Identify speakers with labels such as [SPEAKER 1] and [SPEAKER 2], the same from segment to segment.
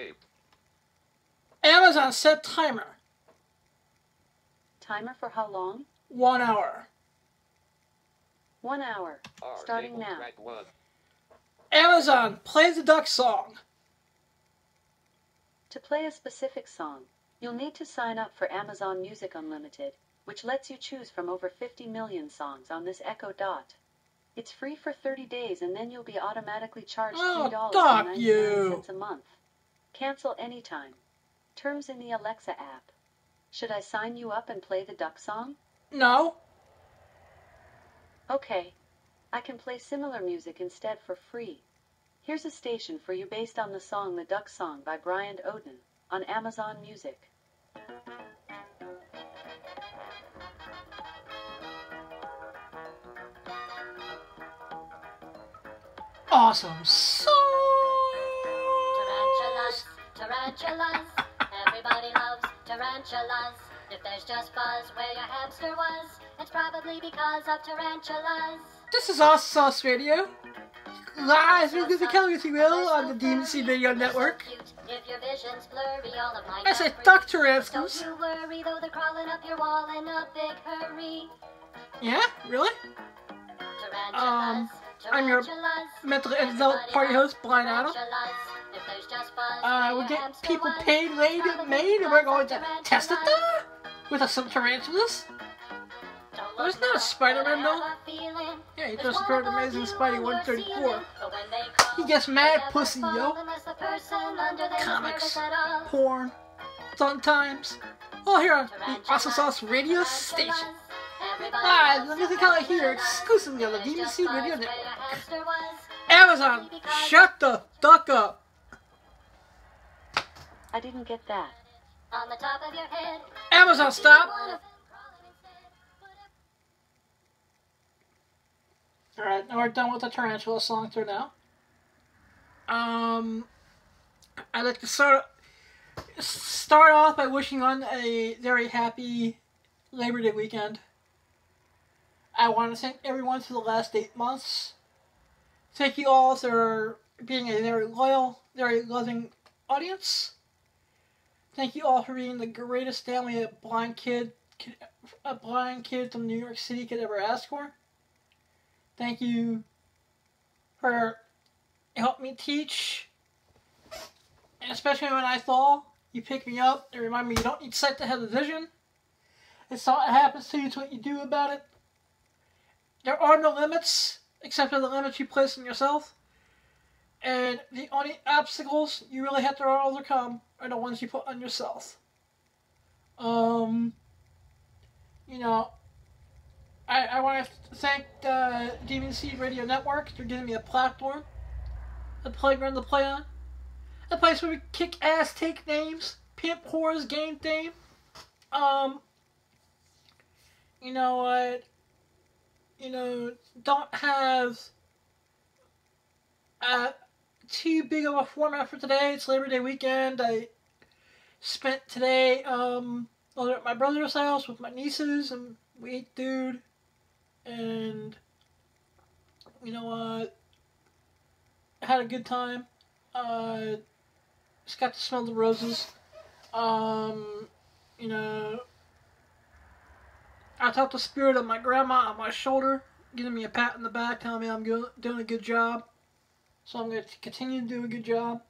[SPEAKER 1] Escape.
[SPEAKER 2] Amazon set timer.
[SPEAKER 3] Timer for how long?
[SPEAKER 2] One hour.
[SPEAKER 3] One hour.
[SPEAKER 1] R.
[SPEAKER 3] Starting now.
[SPEAKER 2] Amazon, play the duck song.
[SPEAKER 3] To play a specific song, you'll need to sign up for Amazon Music Unlimited, which lets you choose from over 50 million songs on this Echo Dot. It's free for 30 days and then you'll be automatically charged
[SPEAKER 2] Oh,
[SPEAKER 3] $3.99
[SPEAKER 2] duck you.
[SPEAKER 3] a month. Cancel anytime. Terms in the Alexa app. Should I sign you up and play the duck song?
[SPEAKER 2] No.
[SPEAKER 3] Okay. I can play similar music instead for free. Here's a station for you based on the song The Duck Song by Bryant Oden on Amazon Music.
[SPEAKER 2] Awesome song.
[SPEAKER 4] Tarantulas. Everybody loves tarantulas. If there's just buzz where your hamster was, it's probably because of tarantulas.
[SPEAKER 2] This is Awesome Sauce Radio. Live with the you will, on the DMC Radio Network.
[SPEAKER 4] If your vision's blurry, all of
[SPEAKER 2] I said duck
[SPEAKER 4] Don't
[SPEAKER 2] tarantulas.
[SPEAKER 4] you worry, though they're crawling up your wall in a big hurry.
[SPEAKER 2] Yeah, really?
[SPEAKER 4] Tarantulas,
[SPEAKER 2] Um, I'm your
[SPEAKER 4] tarantulas.
[SPEAKER 2] mentally ill party host, Blind Adam.
[SPEAKER 4] Tarantulas. If there's just buzz
[SPEAKER 2] Uh, we get people paid, laid,
[SPEAKER 4] probably
[SPEAKER 2] made, and we're going to test it though? With some tarantulas? Isn't that a Spider-Man
[SPEAKER 4] but I
[SPEAKER 2] doll?
[SPEAKER 4] have a feeling
[SPEAKER 2] Yeah, he does
[SPEAKER 4] one
[SPEAKER 2] Spirit Amazing Spidey
[SPEAKER 4] on your
[SPEAKER 2] 134.
[SPEAKER 4] ceiling. But when they call,
[SPEAKER 2] He gets mad pussy, yo.
[SPEAKER 4] unless the person under them is
[SPEAKER 2] Comics.
[SPEAKER 4] nervous at all.
[SPEAKER 2] Porn. Fun times. All here on the Awesome Sauce Radio Station. Live, the Music Alley here, exclusively on the DMC Radio Network. Amazon, shut the fuck up.
[SPEAKER 3] I didn't get that.
[SPEAKER 4] On the top of your head.
[SPEAKER 2] Amazon, stop. Alright, now we're done with the tarantula song for now. Um, I'd like to start start off by wishing on a very happy Labor Day weekend. I want to thank everyone for the last eight months. Thank you all for being a very loyal, very loving audience. Thank you all for being the greatest family a blind kid, a blind kid from New York City could ever ask for. Thank you for helping me teach, and especially when I fall, you pick me up and remind me you don't need sight to have a vision. It's not what happens to you, it's what you do about it. There are no limits except for the limits you place on yourself. And the only obstacles you really have to overcome are the ones you put on yourself. Um, you know, I, I want to thank the Demon Seed Radio Network for giving me a platform, a playground to play on, a place where we kick ass, take names, pimp whores, game theme. Um, you know what? You know, don't have uh, too big of a format for today. It's Labor Day weekend. I spent today um, over at my brother's house with my nieces, and we ate food. And you know what? had a good time. Uh, just got to smell the roses. Um, you know, I felt the spirit of my grandma on my shoulder, giving me a pat in the back, telling me I'm doing a good job. So I'm going to continue to do a good job.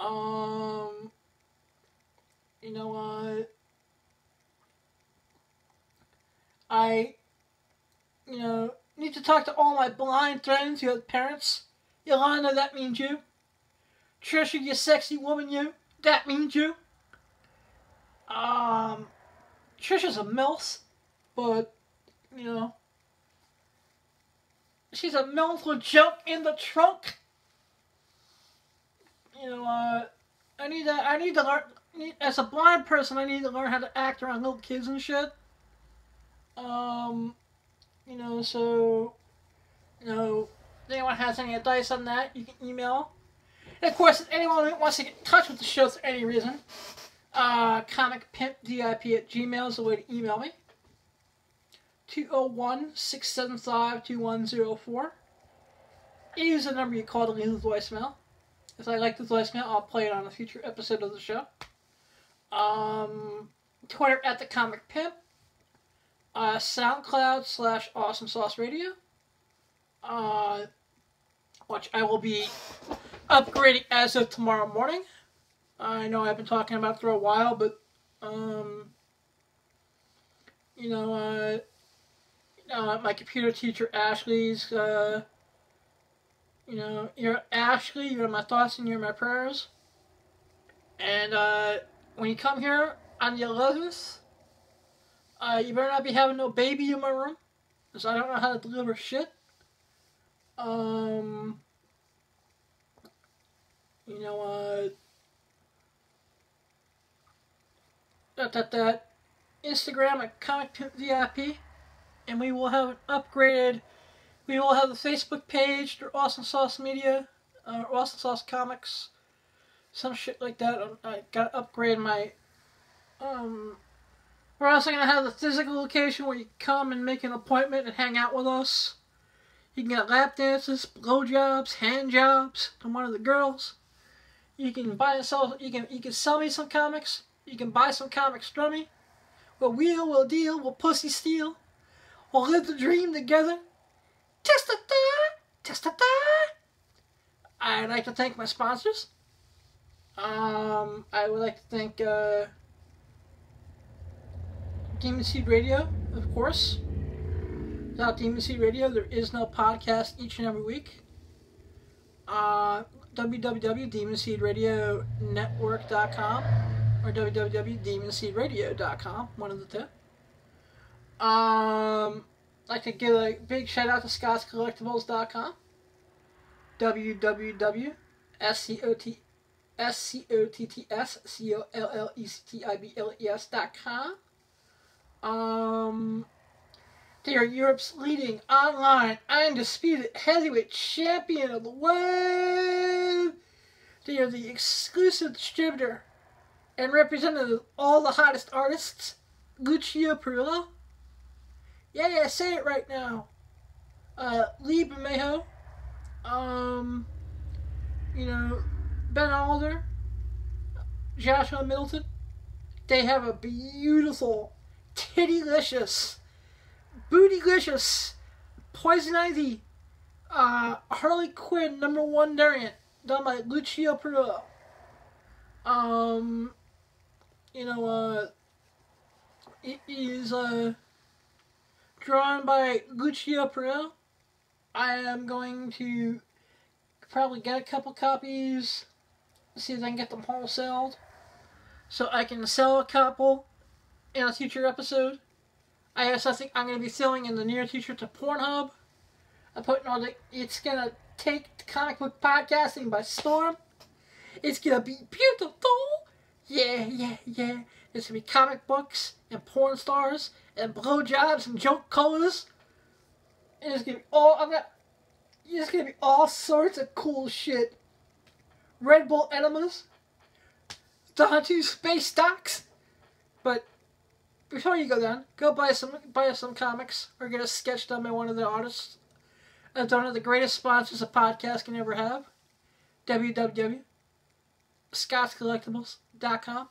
[SPEAKER 2] Um, you know what? I, you know, need to talk to all my blind friends have parents. Yolanda, that means you. Trisha, you sexy woman, you. That means you. Um, Trisha's a MILF, but, you know, she's a with junk in the trunk. You know, uh, I need to, I need to learn, as a blind person, I need to learn how to act around little kids and shit. Um, you know, so, you know, if anyone has any advice on that, you can email. And of course, if anyone wants to get in touch with the show for any reason, uh, comicpimpdip at gmail is the way to email me. 201 675 2104. Use the number you call to leave a voicemail. If I like the voicemail, I'll play it on a future episode of the show. Um, Twitter at the Comic Pimp. Uh, SoundCloud slash Awesome Sauce Radio. Uh, which I will be upgrading as of tomorrow morning. I know I've been talking about it for a while, but um, you know, uh, uh, my computer teacher Ashley's, uh, you know, you're Ashley, you're my thoughts and you're my prayers. And uh, when you come here on the 11th, uh, you better not be having no baby in my room, because I don't know how to deliver shit. Um, you know, uh, that, that, that, Instagram at Comic VIP, and we will have an upgraded, we will have the Facebook page through Awesome Sauce Media, uh, Awesome Sauce Comics, some shit like that. Um, I gotta upgrade my, um, we're also gonna have the physical location where you come and make an appointment and hang out with us. You can get lap dances, blowjobs, hand jobs from one of the girls. You can buy and sell. You can you can sell me some comics. You can buy some comics from me. We'll wheel, we'll deal, we'll pussy steal. We'll live the dream together. Da test da I'd like to thank my sponsors. Um, I would like to thank uh, Demon Seed Radio, of course. Without Demon Seed Radio, there is no podcast each and every week. Uh, www.demonseedradionetwork.com or www.demonseedradio.com, one of the two. Um, like to give a big shout out to ScottsCollectibles.com. www.scottscollectibles.com. Um, they are Europe's leading online undisputed heavyweight champion of the world. They are the exclusive distributor and representative of all the hottest artists. Lucio Parrillo. Yeah, yeah, say it right now. Uh, Lee Bermejo. Um, you know, Ben Alder. Joshua Middleton. They have a beautiful, tittylicious, bootylicious, Poison Ivy, uh, Harley Quinn number one variant done by Lucio Parrillo. Um, you know, uh, it is, uh, drawn by Lucio Parrillo. I am going to probably get a couple copies, see if I can get them wholesaled, so I can sell a couple in a future episode. I have something I'm going to be selling in the near future to Pornhub. I'm putting all the, it's going to take comic book podcasting by storm. It's going to be beautiful. Yeah, yeah, yeah. It's going to be comic books and porn stars and blowjobs and joke colors. And it's to be all, I'm to, it's to be all sorts of cool shit. Red Bull enemas. Donatu space stocks. But before you go down, go buy some buy some comics or get a sketch done by one of the artists. That's one of the greatest sponsors a podcast can ever have. www.scottscollectibles.com.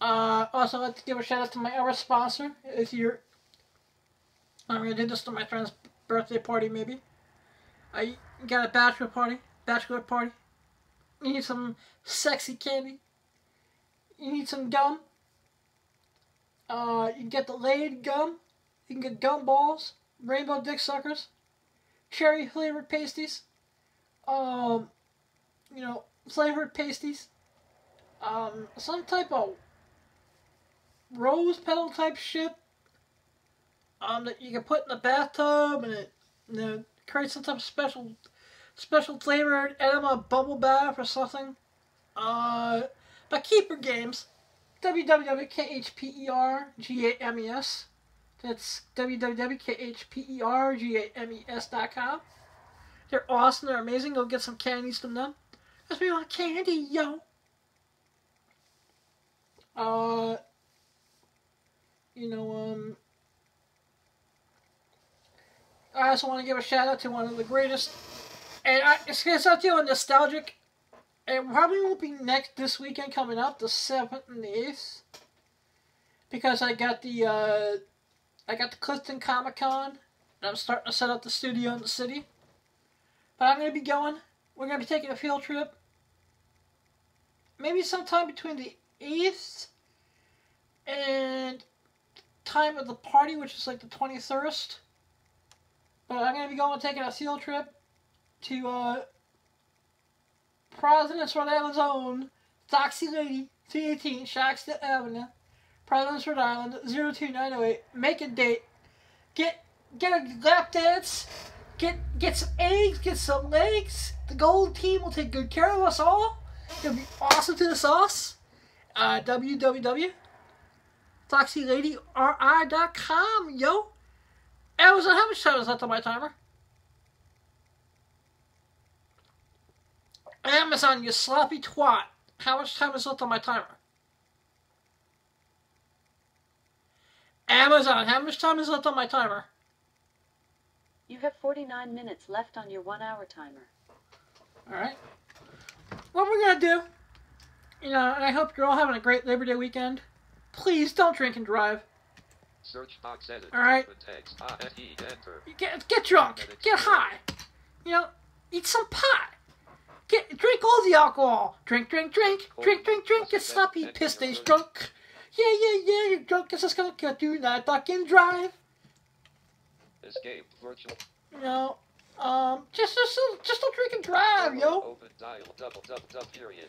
[SPEAKER 2] Uh, also, I'd like to give a shout out to my other sponsor. If you're, I'm gonna do this to my friend's birthday party, maybe. I got a bachelor party, bachelor party. You need some sexy candy. You need some gum. Uh, you can get the laid gum. You can get gum balls, rainbow dick suckers, cherry flavored pasties. Um, you know, flavored pasties. Um, some type of rose petal type shit. Um, that you can put in the bathtub and it, you know, create some type of special, special flavored enema bubble bath or something. Uh, but keeper games www.khpergames. That's www.khpergames.com. They're awesome. They're amazing. Go get some candies from them. Because we want candy, yo. Uh, you know, um, I also want to give a shout out to one of the greatest, and I, it's going to sound nostalgic. it probably won't be next this weekend coming up, the seventh and the eighth, because I got the uh, I got the Clifton Comic Con, and I'm starting to set up the studio in the city. But I'm gonna be going. We're gonna be taking a field trip. Maybe sometime between the eighth and time of the party, which is like the twenty first. But I'm gonna be going and taking a field trip to uh, Providence, Rhode Island's own Foxy Lady, 318 Chalkstone Avenue, Providence, Rhode Island, 02908. Make a date. Get get a lap dance. Get get some eggs. Get some legs. The gold team will take good care of us all. It'll be awesome to the sauce. Uh, www. FoxyLadyRI.com, yo. Amazon, how much time is left on my timer? Amazon, you sloppy twat. How much time is left on my timer? Amazon, how much time is left on my timer?
[SPEAKER 3] You have 49 minutes left on your one hour timer.
[SPEAKER 2] Alright. What we're gonna do, you know, and I hope you're all having a great Labor Day weekend. Please don't drink and drive.
[SPEAKER 1] Search box edit.
[SPEAKER 2] All right.
[SPEAKER 1] Text.
[SPEAKER 2] You Get get drunk, get high. You know, eat some pot. Get drink all the alcohol. Drink, drink, drink, drink, drink, drink. Get sloppy, piss days drunk. Yeah, yeah, yeah. You're drunk as a skunk. You do not duck and drive.
[SPEAKER 1] Escape. Virtual.
[SPEAKER 2] You know, um, just just just don't drink and drive, yo.
[SPEAKER 1] Open dial. Double double double period.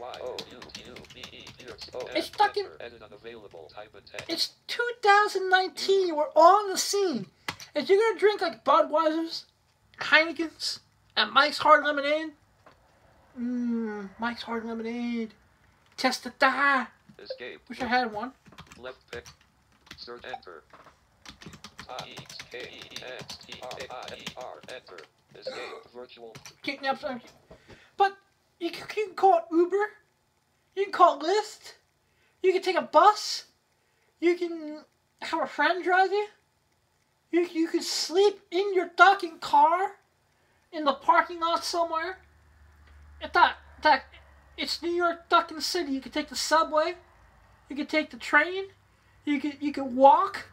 [SPEAKER 1] Y O U U B Pierce. O
[SPEAKER 2] It's fucking-
[SPEAKER 1] enter. Edit unavailable. Type in text.
[SPEAKER 2] It's 2019. We're on the scene. If you're gonna drink like Budweisers, Heinekens, and Mike's Hard Lemonade, mmm, Mike's Hard Lemonade, test the die.
[SPEAKER 1] Escape.
[SPEAKER 2] Wish I had one.
[SPEAKER 1] Left pick. Search enter. I K X T R A I R. Enter. Escape. Virtual.
[SPEAKER 2] Getting up, uh, but you can, call it Uber. You can call it Lyft. You can take a bus. You can have a friend drive you. You you can sleep in your docking car, in the parking lot somewhere. That that it's New York Ducking City. You can take the subway. You can take the train. You can you can walk.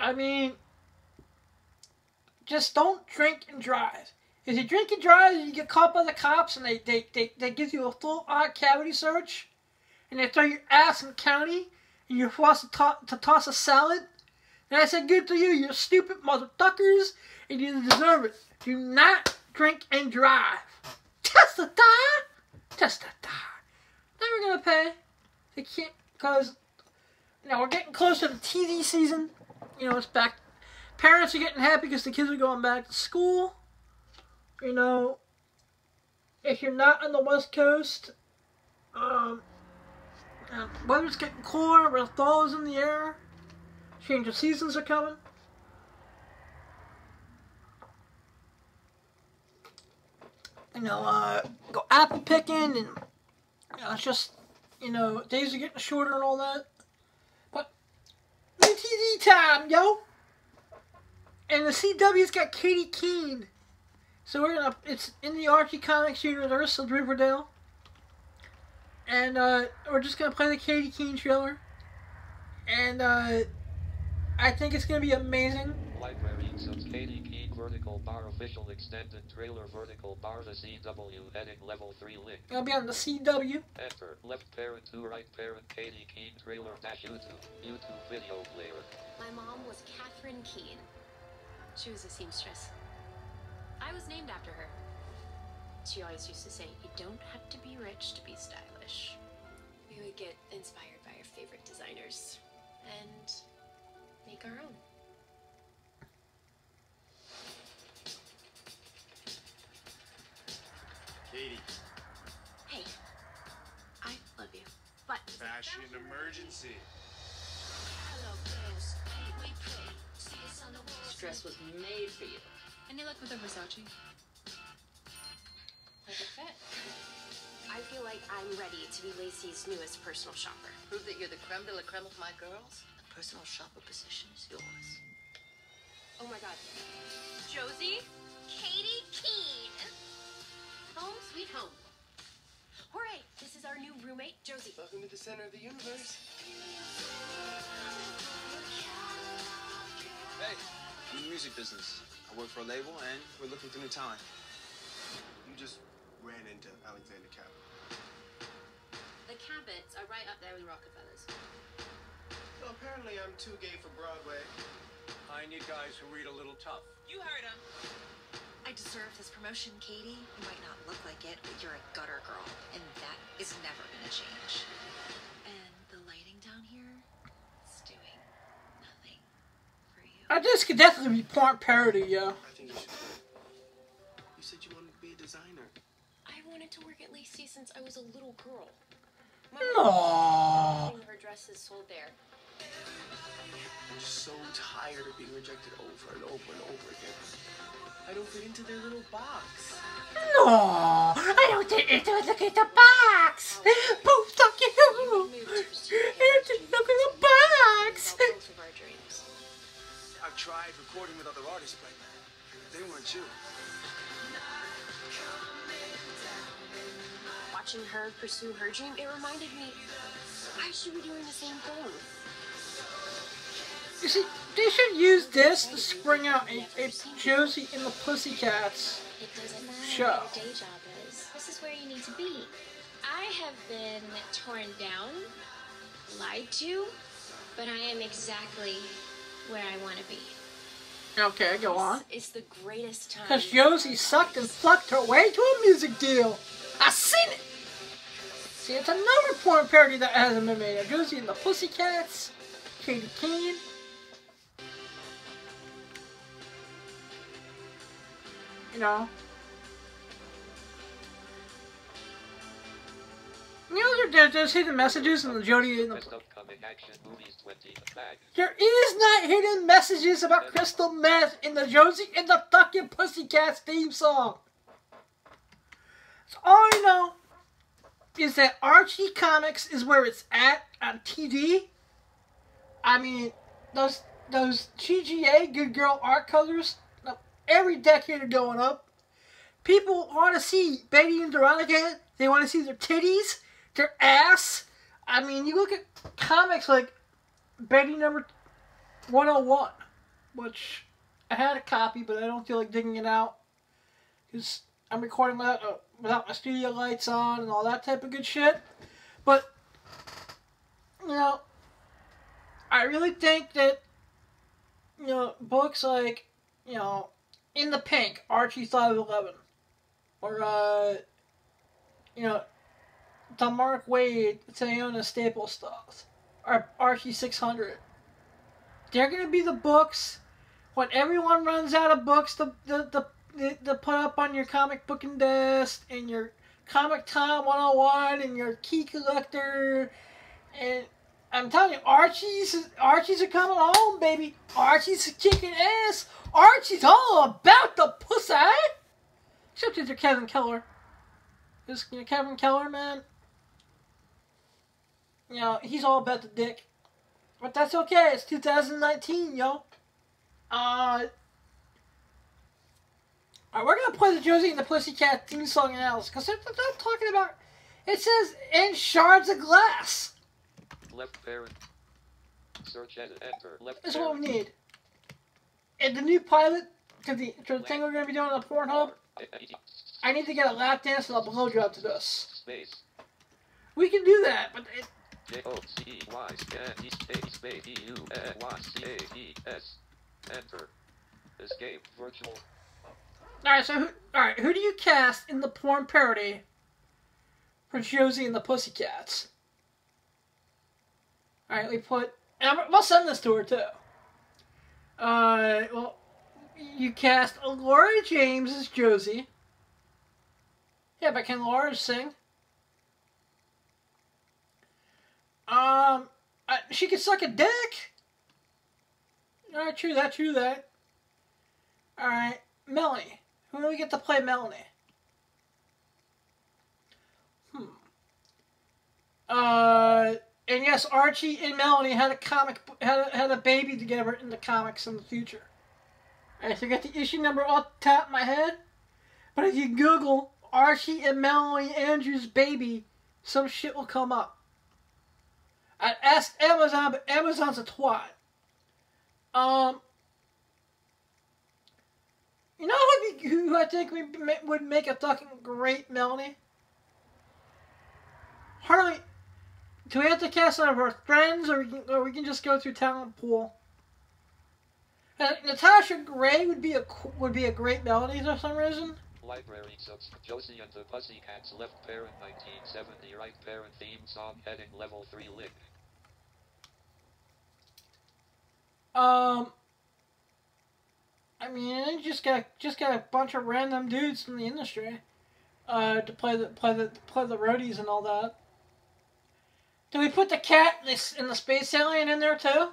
[SPEAKER 2] I mean, just don't drink and drive. If you drink and drive, and you get caught by the cops and they, they, they, they give you a full on cavity search and they throw your ass in the county and you're forced to, to- to toss a salad. And I said, good to you, you stupid mother duckers, and you deserve it. Do not drink and drive. Test the die. Test the die. Never gonna pay. They can't, because, you know, we're getting close to the TV season. You know, it's back. Parents are getting happy because the kids are going back to school you know, if you're not on the West Coast, um, weather's getting cooler, but fall is in the air. Change of seasons are coming. You know, uh, go apple picking, and you know, it's just, you know, days are getting shorter and all that. But TV time, yo. And the CW's got Katy Keene. So we're gonna. It's in the Archie Comics universe of Riverdale, and uh, we're just gonna play the Katy Keene trailer, and uh, I think it's gonna be amazing.
[SPEAKER 1] Library subs Katy Keene vertical bar official extended trailer vertical bar the CW heading level 3 link.
[SPEAKER 2] It'll be on the CW.
[SPEAKER 1] Enter left parent to right parent Katy Keene trailer dash YouTube YouTube video player.
[SPEAKER 5] My mom was Catherine Keene. She was a seamstress. I was named after her. She always used to say, You don't have to be rich to be stylish. We would get inspired by our favorite designers and make our own.
[SPEAKER 6] Katy,
[SPEAKER 5] Hey, I love you. But
[SPEAKER 6] fashion emergency.
[SPEAKER 7] This dress was made for you.
[SPEAKER 5] Any luck with the Versace?
[SPEAKER 7] Perfect fit.
[SPEAKER 5] I feel like I'm ready to be Lacy's newest personal shopper.
[SPEAKER 7] Prove that you're the creme de la creme of my girls. The personal shopper position is yours.
[SPEAKER 5] Oh my God. Josie? Katy Keene. Home sweet home. Hooray! This is our new roommate, Josie.
[SPEAKER 6] Welcome to the center of the universe.
[SPEAKER 8] In the music business. I work for a label, and we're looking for new talent.
[SPEAKER 6] You just ran into Alexander Cabot.
[SPEAKER 5] The Cabots are right up there with Rockefellers.
[SPEAKER 6] Well, apparently I'm too gay for Broadway.
[SPEAKER 9] I need guys who read a little tough.
[SPEAKER 10] You heard him. I deserve this promotion, Katy. You might not look like it, but you're a gutter girl, and that is never gonna change. And the lighting down here is doing nothing for you.
[SPEAKER 2] I this could definitely be porn parody, yo.
[SPEAKER 6] I think you should. You said you wanted to be a designer.
[SPEAKER 5] I wanted to work at Lacy since I was a little girl.
[SPEAKER 2] Aww.
[SPEAKER 5] Having her dresses sold there.
[SPEAKER 6] I'm just so tired of being rejected over and over and over again. I don't fit into their little box.
[SPEAKER 2] No, I don't think it was look at the box. Boom, fuck you. It's look at the box.
[SPEAKER 8] I've tried recording with other artists, but they weren't you.
[SPEAKER 5] Watching her pursue her dream, it reminded me I should be doing the same thing.
[SPEAKER 2] You see, they should use this to spring out a, a Josie and the Pussycats.
[SPEAKER 4] It doesn't matter
[SPEAKER 2] Show.
[SPEAKER 4] what your day job is. This is where you need to be. I have been torn down, lied to, but I am exactly where I want to be.
[SPEAKER 2] Okay, go on.
[SPEAKER 5] It's the greatest time.
[SPEAKER 2] Because Josie sucked and fucked her way to a music deal. I seen it. See, it's another porn parody that hasn't been made. Josie and the Pussycats, Katy Keene. You know. You know, there, there's hidden messages in the Jodie and the
[SPEAKER 1] Best upcoming action movies 20 The
[SPEAKER 2] There is not hidden messages about crystal meth in the Josie and the fucking Pussycats theme song. So all I know is that Archie Comics is where it's at on TV. I mean, those those GGA Good Girl art colors, every decade are going up. People want to see Betty and Veronica. They want to see their titties, their ass. I mean, you look at comics like Betty number 101, which I had a copy, but I don't feel like digging it out because I'm recording without, uh, without my studio lights on and all that type of good shit. But, you know, I really think that, you know, books like, you know, In the Pink, Archie 511, or, uh, you know, the Mark Waid, Fiona Staple stuff, or Archie 600. They're going to be the books when everyone runs out of books to, to, to, to, to put up on your comic booking desk and your Comic Time 101 and your key collector. And I'm telling you, Archie's, Archie's are coming home, baby. Archie's kicking ass. Archie's all about the pussy. Except if you're Kevin Keller. This you know, Kevin Keller, man. You know, he's all about the dick. But that's okay. It's 2019, yo. Uh, alright, we're gonna play the Josie and the Pussycat theme song now, because they're, they're talking about. It says in shards of glass.
[SPEAKER 1] Left parent. Search and enter. Left
[SPEAKER 2] This is what we need. And the new pilot to the to the thing we're gonna be doing on the Pornhub. I need to get a lap dance and a blowjob to this.
[SPEAKER 1] Space.
[SPEAKER 2] We can do that, but it,
[SPEAKER 1] J O C Y N E space space U N Y C A S. Enter. Escape. Virtual.
[SPEAKER 2] all right. So, who, all right, who do you cast in the porn parody for Josie and the Pussycats? All right, we put. And I'm, we'll send this to her too. Uh, well, you cast Laura James as Josie. Yeah, but can Laura sing? Um, uh, she can suck a dick. All right, true that, true that. All right, Melanie. Who do we get to play Melanie? Hmm. Uh, and yes, Archie and Melanie had a comic, had a, had a baby together in the comics in the future. I forget the issue number off the top of my head, but if you Google Archie and Melanie Andrews baby, some shit will come up. I asked Amazon, but Amazon's a twat. Um, you know who, who I think we would make a fucking great Melanie? Harley. Do we have to cast one of our friends, or we can, or we can just go through talent pool? Uh, Natasha Gray would be a would be a great Melanie for some reason.
[SPEAKER 1] Library subs. Josie and the Pussycats left parent 1970 right parent theme song heading level 3 link.
[SPEAKER 2] Um, I mean, you just got just got a bunch of random dudes from the industry, uh, to play the play the play the roadies and all that. Do we put the cat this in the space alien in there too?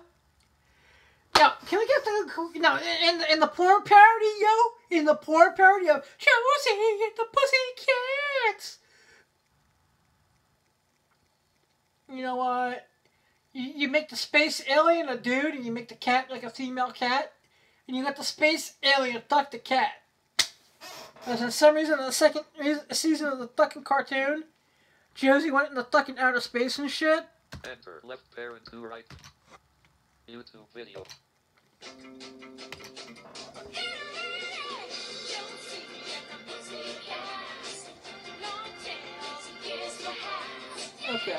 [SPEAKER 2] Now, can we get the no in the in the porn parody, yo? In the porn parody of Josie the Pussycats. You know what? You, you make the space alien a dude, and you make the cat like a female cat, and you let the space alien fuck the cat. Because for some reason, in the second season of the fucking cartoon, Josie went into fucking outer space and shit.
[SPEAKER 1] Enter left parent 2 right. YouTube video.
[SPEAKER 2] Okay.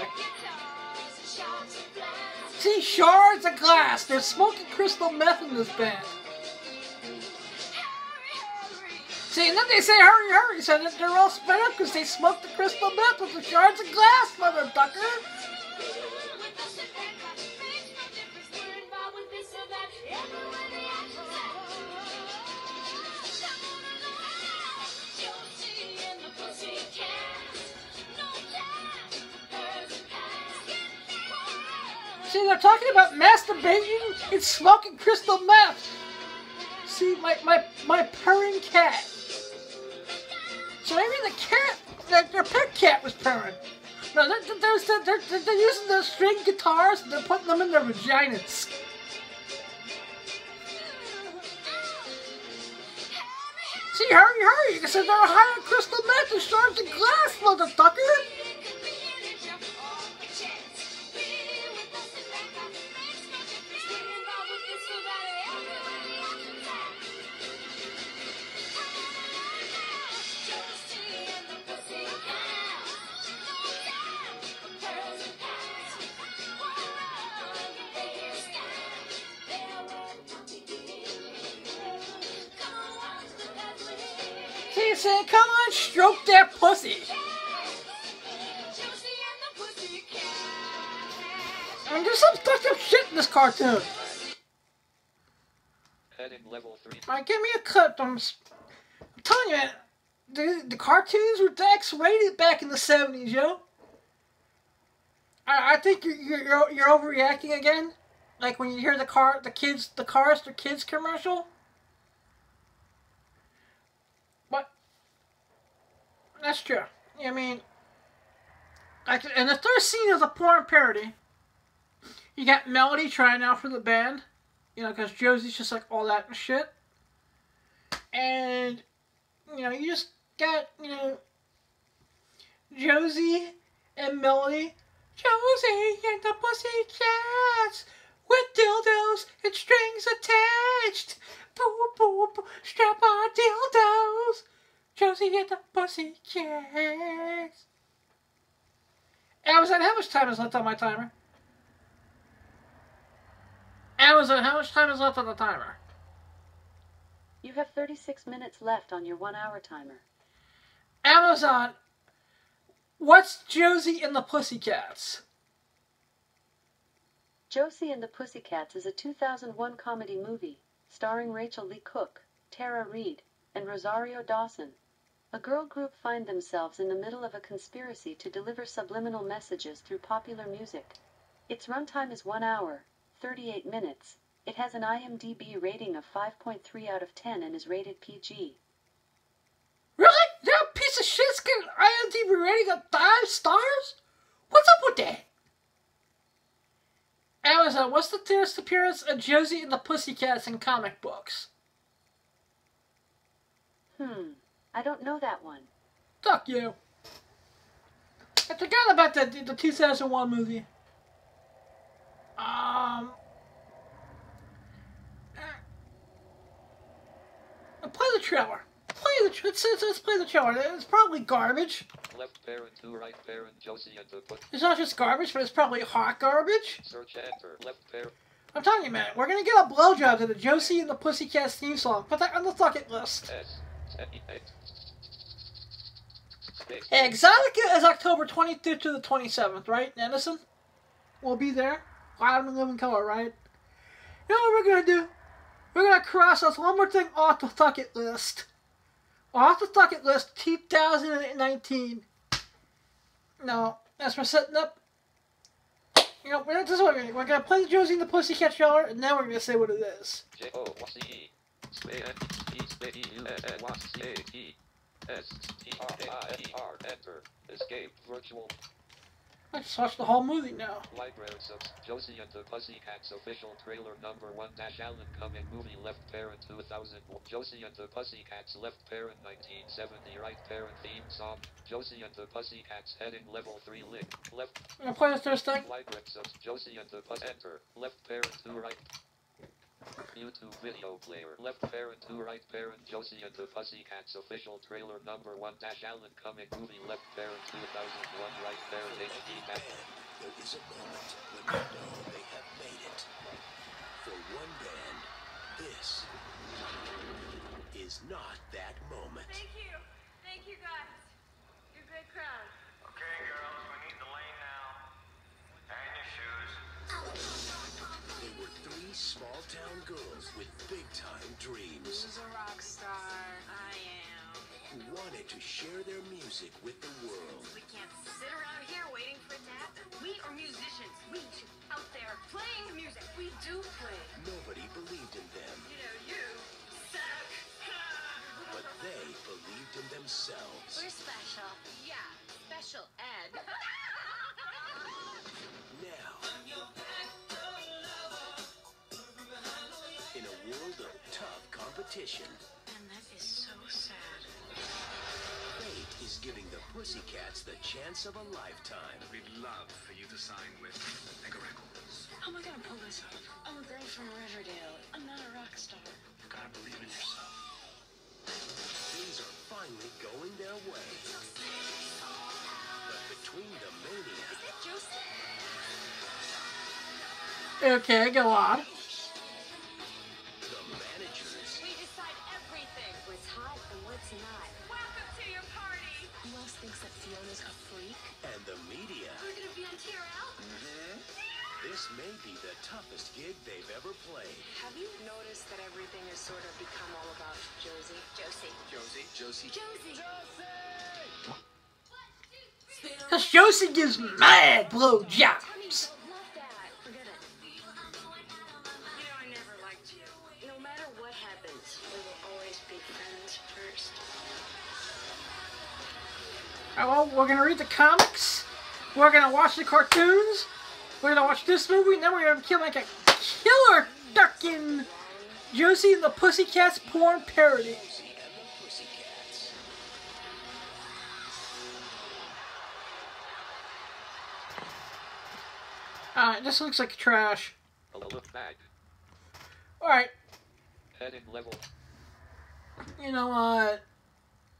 [SPEAKER 2] See, shards of glass. They're smoking crystal meth in this band. See, and then they say hurry, hurry, so that they're all sped up because they smoked the crystal meth with the shards of glass, motherfucker. See, they're talking about masturbating and smoking crystal meth. See, my my my purring cat. So maybe the cat, their, their pet cat was purring. No, they're, they're, they're, they're, using the string guitars and they're putting them in their vaginas. See, hurry, hurry, because they're higher crystal meth and shards of glass, motherfucker. Saying, come on, stroke that pussy. Mean, there's some fucked up shit in this cartoon.
[SPEAKER 1] Heading level 3.
[SPEAKER 2] Alright, give me a cut. I'm, I'm telling you, man, the, the cartoons were X rated back in the 70s, yo. I, I think you're, you're, you're, you're overreacting again. Like when you hear the car, the kids, the Cars the Kids commercial. That's true. I mean, like, in the third scene is a porn parody, you got Melody trying out for the band, you know, because Josie's just like all that and shit. And, you know, you just got, you know, Josie and Melody. Josie and the Pussycats with dildos and strings attached. Boo, boo, boo, strap on dildos. Josie and the Pussycats. Amazon, how much time is left on my timer? Amazon, how much time is left on the timer?
[SPEAKER 3] You have 36 minutes left on your one hour timer.
[SPEAKER 2] Amazon, what's Josie and the Pussycats?
[SPEAKER 3] Josie and the Pussycats is a 2001 comedy movie starring Rachael Leigh Cook, Tara Reid, and Rosario Dawson. A girl group find themselves in the middle of a conspiracy to deliver subliminal messages through popular music. Its runtime is 1 hour, 38 minutes. It has an IMDb rating of 5.3 out of 10 and is rated PG.
[SPEAKER 2] Really? That piece of shit's getting IMDb rating of five stars? What's up with that? Amazon, what's the first appearance of Josie and the Pussycats in comic books?
[SPEAKER 3] Hmm, I don't know that one.
[SPEAKER 2] Fuck you. I forgot about the, the 2001 movie. Um. uh, Play the trailer. Play the. tra- Let's, let's, let's play the trailer. It's probably garbage.
[SPEAKER 1] Left parent to right parent Josie and the put.
[SPEAKER 2] It's not just garbage, but it's probably hot garbage.
[SPEAKER 1] Search enter. Left parent.
[SPEAKER 2] I'm telling you, man, we're gonna get a blowjob to the Josie and the Pussycat theme song. Put that on the bucket list.
[SPEAKER 1] S.
[SPEAKER 2] Exxxotica is October 23rd to the 27th, right, Edison? We'll be there. Loud and living color, right? You know what we're gonna do? We're gonna cross off one more thing off the bucket list. Off the bucket list 2019. No, as we're setting up. You know, this is what we're gonna. We're gonna play the Josie and the Pussycat trailer, and then we're gonna say what it is.
[SPEAKER 1] J E. E E E E. Escape virtual
[SPEAKER 2] I just watched the whole movie now.
[SPEAKER 1] library subs Josie and the Pussycats official trailer number one dash Alan coming movie left parent 2000 Josie and the Pussycats left parent 1970 right parent theme song Josie and the Pussycats heading level three link left
[SPEAKER 2] I'm gonna play thing.
[SPEAKER 1] library subs Josie and the enter left parent to right YouTube video player. Left parent to right parent Josie and the Pussycats official trailer number one dash Alan coming movie left parent 2001 right parent HD back.
[SPEAKER 11] There is a moment when you know they have made it. For one band, this is not that moment.
[SPEAKER 12] Thank you. Thank you guys. You're a great crowd.
[SPEAKER 11] Three small town girls with big time dreams
[SPEAKER 5] Who's a rock star? I am.
[SPEAKER 11] who wanted to share their music with the world.
[SPEAKER 12] We can't sit around here waiting for it to happen. We are musicians. We should out there playing music. We do play.
[SPEAKER 11] Nobody believed in them,
[SPEAKER 12] You know, you suck.
[SPEAKER 11] but they believed in themselves.
[SPEAKER 5] We're special. Yeah, special ed.
[SPEAKER 11] competition,
[SPEAKER 5] And that is so sad.
[SPEAKER 11] fate is giving the Pussycats the chance of a lifetime.
[SPEAKER 8] We'd love for you to sign with Mega Records.
[SPEAKER 5] How am I gonna pull this off? I'm a girl from Riverdale. I'm not a rock star.
[SPEAKER 8] You gotta believe in yourself.
[SPEAKER 11] Things are finally going their way. But between the mania,
[SPEAKER 2] Okay, go
[SPEAKER 12] on.
[SPEAKER 11] This may be the toughest gig they've ever played.
[SPEAKER 5] Have you noticed that everything has sort of become all about Josie? Josie.
[SPEAKER 8] Josie, Josie.
[SPEAKER 12] Josie.
[SPEAKER 2] Because Josie gives mad blowjobs.
[SPEAKER 5] Love that. Forget it.
[SPEAKER 12] You know, I never liked you.
[SPEAKER 5] No matter what happens, we will always be friends first.
[SPEAKER 2] Alright, well, we're gonna read the comics. We're gonna watch the cartoons. We're gonna watch this movie, and then we're gonna kill like a killer ducking Josie and the Pussycats porn parody. Alright, this looks like trash. Alright, you know what?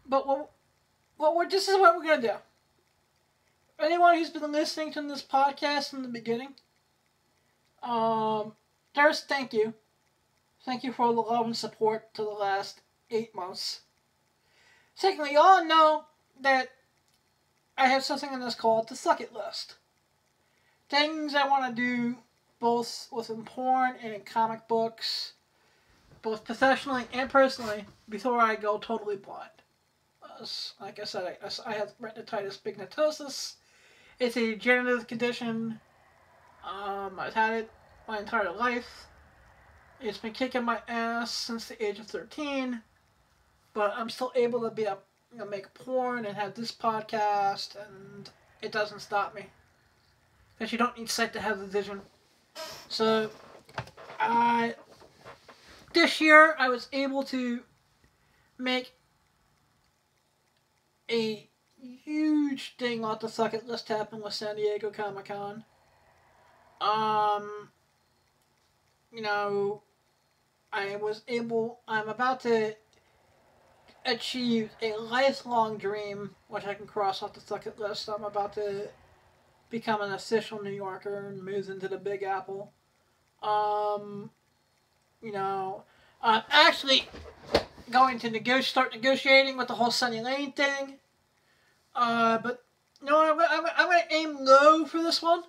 [SPEAKER 2] But what, what this is what we're gonna do. Anyone who's been listening to this podcast from the beginning, um, first, thank you. Thank you for all the love and support to the last eight months. Secondly, y'all know that I have something on this called the Suck It List. Things I want to do both within porn and in comic books, both professionally and personally, before I go totally blind. Like I said, I, I have retinitis pigmentosus. It's a degenerative condition. Um, I've had it my entire life. It's been kicking my ass since the age of 13, but I'm still able to be a, you know, make porn and have this podcast, and it doesn't stop me. Because you don't need sight to have the vision. So, I this year I was able to make a huge thing off the bucket list happened with San Diego Comic Con. um, you know, I was able, I'm about to achieve a lifelong dream, which I can cross off the bucket list. I'm about to become an official New Yorker and move into the Big Apple. Um, you know, I'm actually going to nego- start negotiating with the whole Sunny Lane thing. Uh, but no, I'm, I'm, I'm going to aim low for this one.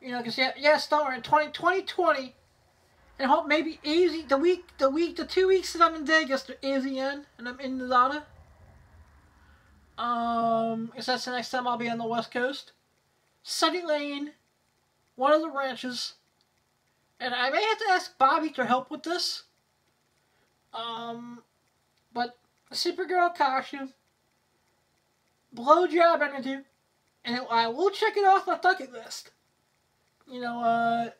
[SPEAKER 2] You know, because yeah, yeah, Star in 20, 2020, and hope maybe easy the week, the week, the two weeks that I'm in Vegas, they're easy and I'm in Nevada. Um, because that's the next time I'll be on the West Coast. Sunny Lane, one of the ranches, and I may have to ask Bobby to help with this. Um, but Supergirl costume, blowjob interview, and I will check it off my bucket list. You know, uh,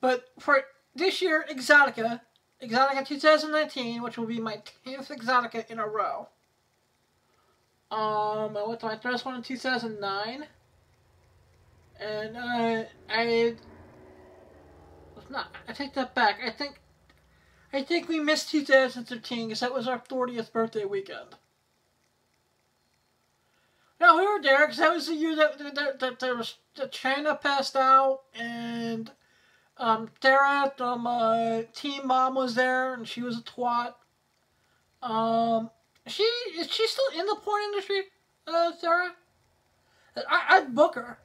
[SPEAKER 2] but for this year, Exxxotica, Exxxotica 2019, which will be my 10th Exxxotica in a row. Um, I went to my first one in 2009. And, uh, I, not, I take that back. I think, I think we missed 2013 because that was our 40th birthday weekend. No, we were there because that was the year that, that, that there was, that China passed out and, um, Sarah from uh, Team Mom was there, and she was a twat. Um, she is she still in the porn industry, uh, Sarah? I, I'd book her.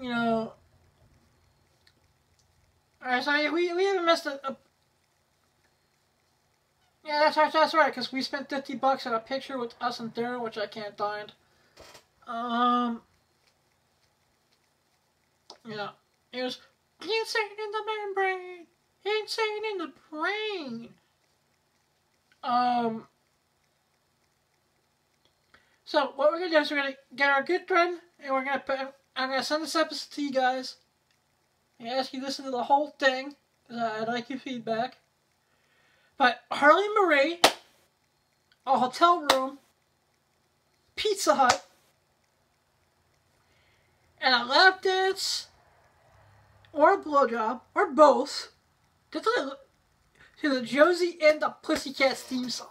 [SPEAKER 2] You know. Alright, so we, we haven't missed a, a yeah, that's right, that's right, because we spent 50 bucks on a picture with us and Darren, which I can't find. Um, yeah, It was Insane in the membrane. Insane in the brain. Um. So what we're gonna do is we're gonna get our good friend, and we're gonna put. I'm gonna send this episode to you guys. And ask you to listen to the whole thing. Cause I'd like your feedback. But Harley Marie, a hotel room, Pizza Hut, and a lap dance or a blowjob, or both, to the, to the Josie and the Pussycats theme song.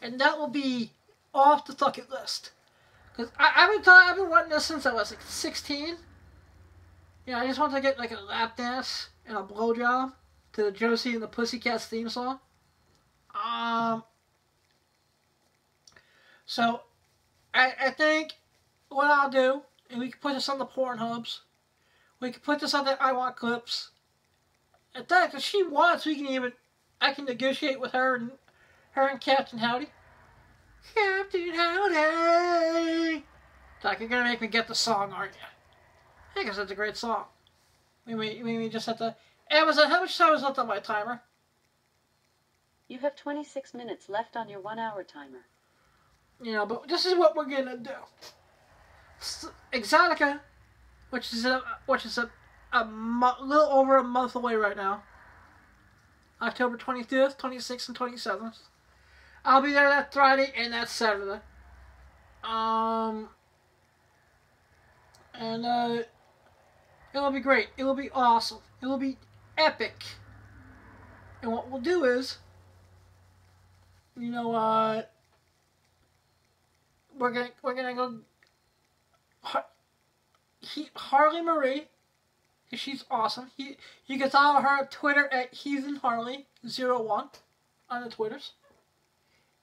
[SPEAKER 2] And that will be off the bucket list. Because I've been, talking, I've been wanting this since I was like 16. Yeah, I just want to get like a lap dance and a blowjob to the Josie and the Pussycats theme song. Um, so, I, I think what I'll do, and we can put this on the Pornhubs, we can put this on the I Want clips. At that, if she wants, we can even, I can negotiate with her and her and Captain Howdy. Captain Howdy! Doc, you're gonna make me get the song, aren't you? I guess that's a great song. We, we, we just have to. Amazon, how much time is left on my timer?
[SPEAKER 3] You have 26 minutes left on your one hour timer.
[SPEAKER 2] You know, but this is what we're gonna do. Exxxotica which is a which is a, a little over a month away right now. October 25th, 26th, and 27th. I'll be there that Friday and that Saturday. Um, and uh, it'll be great. It will be awesome. It will be epic. And what we'll do is, you know, uh, we're gonna we're gonna go he, Harley Marie. She's awesome. He, you can follow her on Twitter at Heathen Harley 01 on the Twitters.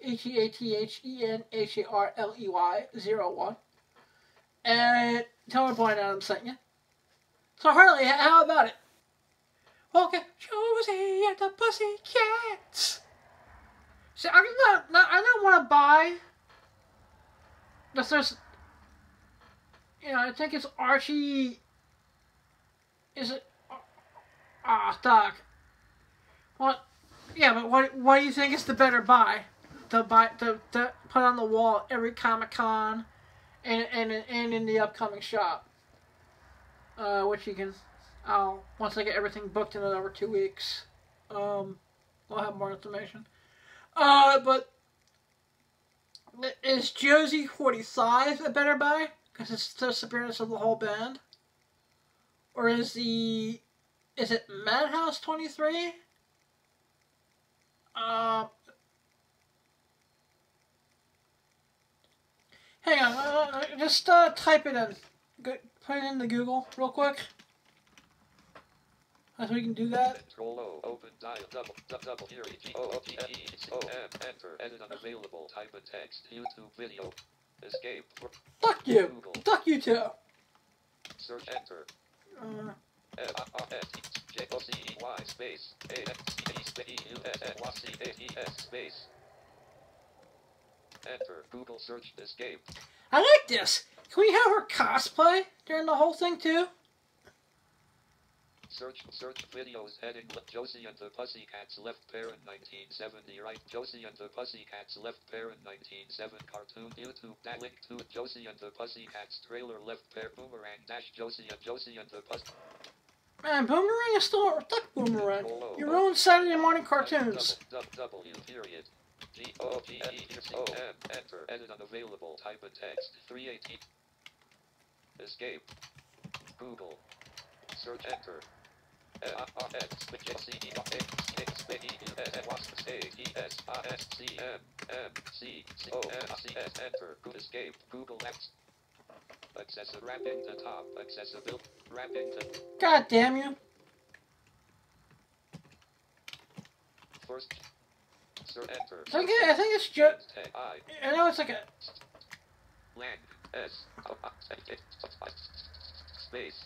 [SPEAKER 2] H E A T H E N H A R L E Y 01. And tell her Brian Adams sent you. So Harley, how about it? Welcome, Josie and the Pussycats. See, I'm not, not I don't want to buy. There's you know, I think it's Archie. Is it? Ah, Doc. What? Yeah, but what? What do you think is the better buy? The buy the to put on the wall every Comic Con, and and and in the upcoming shop. Uh, which you can, I'll once I get everything booked in another two weeks. Um, I'll have more information. Uh, but Is Josie 45 a better buy? Because it's the disappearance of the whole band? Or is the. Is it Madhouse 23? Uh. Hang on, uh, uh, just uh, type it in. Put it into Google real quick. So we can do that.
[SPEAKER 1] Control O, open dial, double, double, here, E, G, O, O, P, E, O, M, enter, edit unavailable, type in text, YouTube video, escape, for
[SPEAKER 2] Fuck you!
[SPEAKER 1] Google,
[SPEAKER 2] Fuck you too!
[SPEAKER 1] search, enter,
[SPEAKER 2] Uh,
[SPEAKER 1] F, R, R, S, T, J, O, C, E, Y, space, A, X, T, E, space, E, U, S, N, Y, C, A, T, S, space, enter, Google search, escape,
[SPEAKER 2] I like this! Can we have her cosplay during the whole thing too?
[SPEAKER 1] Search search videos heading Josie and the Pussycats left parent 1970 right. Josie and the Pussycats left parent 1970 cartoon YouTube. That link to Josie and the Pussycats trailer left pair. Boomerang dash. Josie and Josie and the Pus
[SPEAKER 2] Man, Boomerang is still fuck Boomerang. Your own Saturday morning cartoons.
[SPEAKER 1] W period. G O G E O M. Enter. Edit unavailable. Type in text. 318 escape. Google. Search. Enter enter escape Google Apps Access wrapping to top accessibility wrapping to
[SPEAKER 2] God damn you.
[SPEAKER 1] first Sir enter
[SPEAKER 2] I think, I think it's just.
[SPEAKER 1] I
[SPEAKER 2] know it's like a.
[SPEAKER 1] Lang S space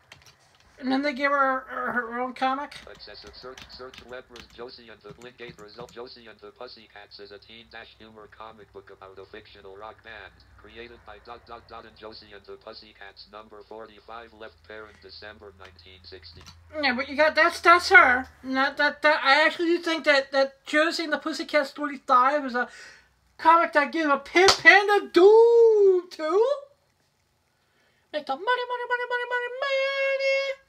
[SPEAKER 2] and then they gave her her, her own comic.
[SPEAKER 1] Excessive search search Josie and the result Josie and the Pussycats is a teen dash humor comic book about a fictional rock band created by dot dot dot and Josie and the Pussycats number 45 left parent December 1960.
[SPEAKER 2] Yeah, but you got that's that's her. Not that that I actually do think that that Josie and the Pussycats 45 is a comic that gives a pimp panda doom too. Make the money, money, money, money, money, money.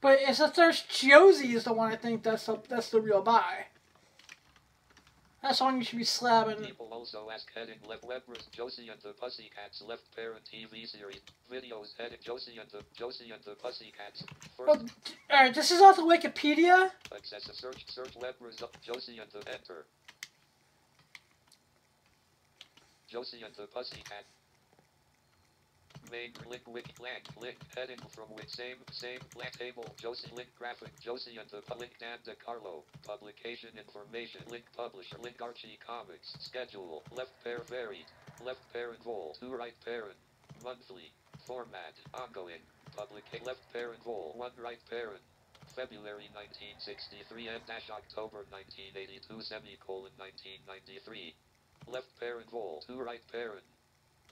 [SPEAKER 2] But it's that there's Josie is the one I think that's the that's the real buy. That's the one you should be slabbing.
[SPEAKER 1] People also ask heading left web res Josie and the Pussycats left parent TV series videos heading Josie and the Josie and the Pussycats. First,
[SPEAKER 2] Well, all right, this is off the Wikipedia.
[SPEAKER 1] Excessive search search web result Josie and the enter. Josie and the Pussycat. Main link wiki blank link heading from with same same blank table Josie link graphic Josie and the pu- link Dan DeCarlo publication information link publisher link Archie Comics schedule left pair varied left parent vol two right parent monthly format ongoing public left parent vol one right parent February 1963 and dash October 1982 semicolon 1993 left parent vol two right parent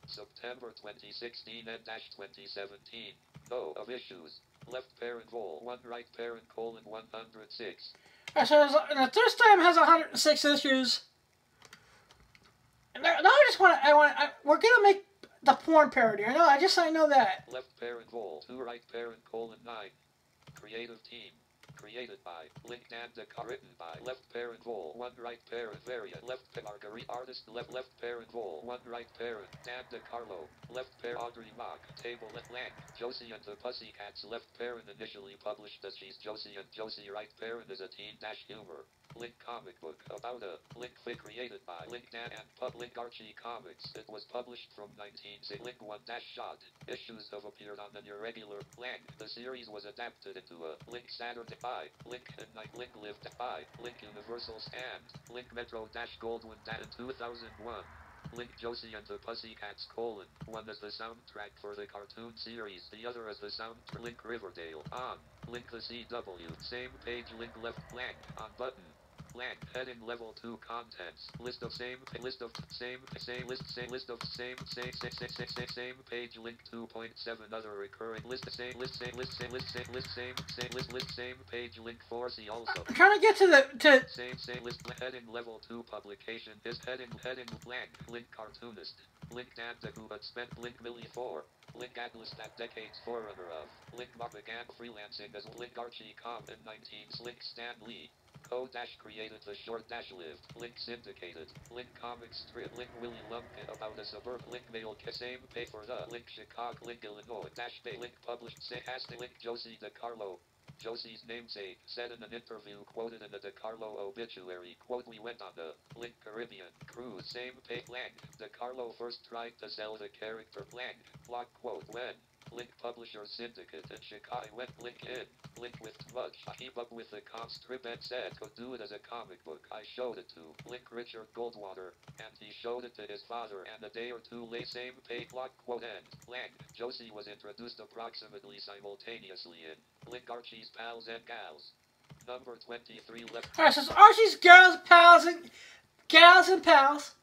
[SPEAKER 1] September 2016 and dash 2017 no of issues left parent vol one right parent colon 106
[SPEAKER 2] All right, so the first time has 106 issues. And now now I just want to. I want. I, we're gonna make the porn parody. I know. I just I know that.
[SPEAKER 1] Left parent vol, two right parent colon nine. Creative team. Created by Link Dan Decar written by left parent vol, one right parent variant, left pa- Marguerite artist left left parent vol, one right parent, Dan DeCarlo, left pair Audrey Mock, table at Lang, Josie and the Pussycats left parent initially published as she's Josie and Josie right parent is a teen dash humor. Link comic book about a Link fig created by Link Dan and Pub Link Archie Comics. It was published from 19 Link 1 dash shot. Issues have appeared on an irregular Lang. The series was adapted into a Link Saturday by Link and Night Link Lived by Link Universals and Link Metro dash Goldwyn Dan in 2001. Link Josie and the Pussycats colon. One is the soundtrack for the cartoon series, the other is the soundtrack Link Riverdale. On Link the CW. Same page link left blank on button. Blank heading level 2 contents. List of same list of same same list same list of same same same same same same, same page link 2.7 other recurring list same list same list same list same list same same list list same page link 4 see also.
[SPEAKER 2] I'm trying to get to the to.
[SPEAKER 1] Same same list heading level 2 publication is heading heading blank link cartoonist link Dan who but spent link milli 4 Link Atlas that decade's forerunner of. Link Mark began freelancing as Link Archie Com in 19 Link Stan Lee. Co Dash created the short Dash lived. Link syndicated. Link comic strip. Link Willie Lumpkin about a suburb. Link mail same pay for the Link Chicago. Link Illinois. Dash Bay. Link published. Say hashtag Link Josie DeCarlo. Josie's namesake said in an interview quoted in the DeCarlo obituary, quote, we went on the Link Caribbean cruise, same pay blank. DeCarlo first tried to sell the character blank, block quote, when Link Publisher Syndicate in Chicago went Link in, Link with much, I keep up with the comp strip and said could do it as a comic book. I showed it to Link Richard Goldwater, and he showed it to his father and a day or two late same pay block quote end. Blank. Josie was introduced approximately simultaneously in Link Archie's Pals and Gals. Number 23 left.
[SPEAKER 2] Alright, so it's Archie's Gals, Pals, and Gals and Pals.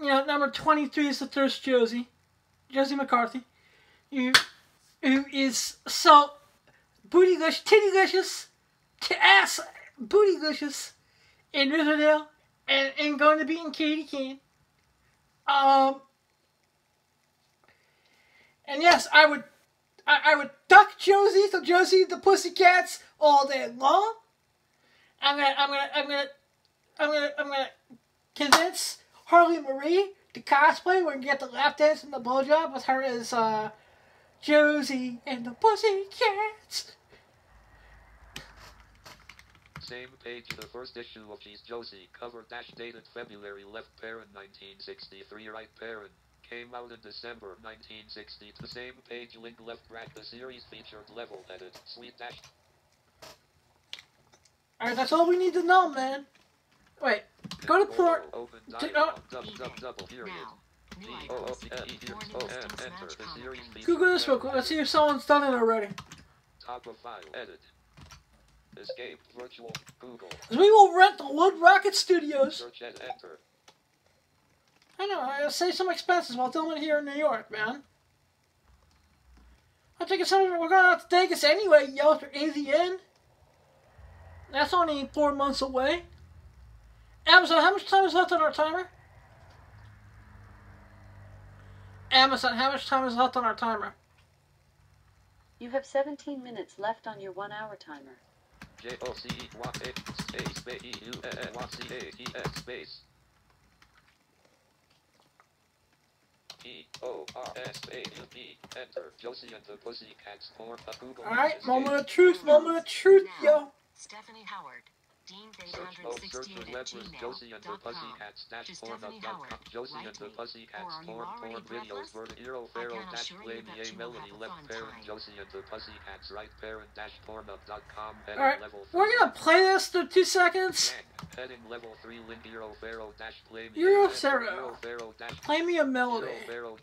[SPEAKER 2] You know, number 23 is the Thirst Josie. Josie McCarthy. Who, who is so bootylicious, tittylicious, to ass bootylicious in Riverdale and, and going to be in Katy Keene. Um, and yes, I would I, I would duck Josie, so Josie the Pussycats all day long. I'm gonna, I'm gonna, I'm gonna, I'm gonna, I'm gonna convince Harley Marie to cosplay. We're gonna get the lap dance and the blowjob with her as uh, Josie and the Pussycats.
[SPEAKER 1] Same page, the first issue of She's Josie, cover dash dated February, left parent 1963, right parent. Came out in December 1960. The same page, link left bracket. The series featured level edit. Sweet dash.
[SPEAKER 2] Alright, that's all we need to know, man. Wait, go to port.
[SPEAKER 1] Open
[SPEAKER 2] to-
[SPEAKER 1] dialog.
[SPEAKER 2] oh,
[SPEAKER 1] Double, double, double, period. D
[SPEAKER 2] Google this real quick. Let's see if someone's done it already.
[SPEAKER 1] Top of file. Edit. Escape. Virtual. Google.
[SPEAKER 2] we will rent the Wood Rocket Studios.
[SPEAKER 1] And enter.
[SPEAKER 2] I know, I'll save some expenses while it here in New York, man. I'm thinking some we're going out to Vegas anyway, yo, for AVN. That's only four months away. Amazon, how much time is left on our timer? Amazon, how much time is left on our timer?
[SPEAKER 3] You have 17 minutes left on your one hour timer.
[SPEAKER 1] J O C E Y A space B E U N N Y C A E S space. E O R S A U P. Enter. Josie and the Pussycats form a Google.
[SPEAKER 2] Alright,
[SPEAKER 1] Escape.
[SPEAKER 2] moment of truth, moment of truth, yo.
[SPEAKER 13] Stephanie Howard, Dean
[SPEAKER 1] Search Josie and the porn
[SPEAKER 13] Stephanie
[SPEAKER 1] dot. Josie and the porn porn videos hero pharaoh dash a melody left parent. Josie and the Pussycats right parent dash porn dot com
[SPEAKER 2] Alright, we're gonna play this for two seconds.
[SPEAKER 1] Heading level 3 link Euro Pharaoh dash play me
[SPEAKER 2] Euro
[SPEAKER 1] a-
[SPEAKER 2] Pharaoh. Play me a melody.
[SPEAKER 1] Pharaoh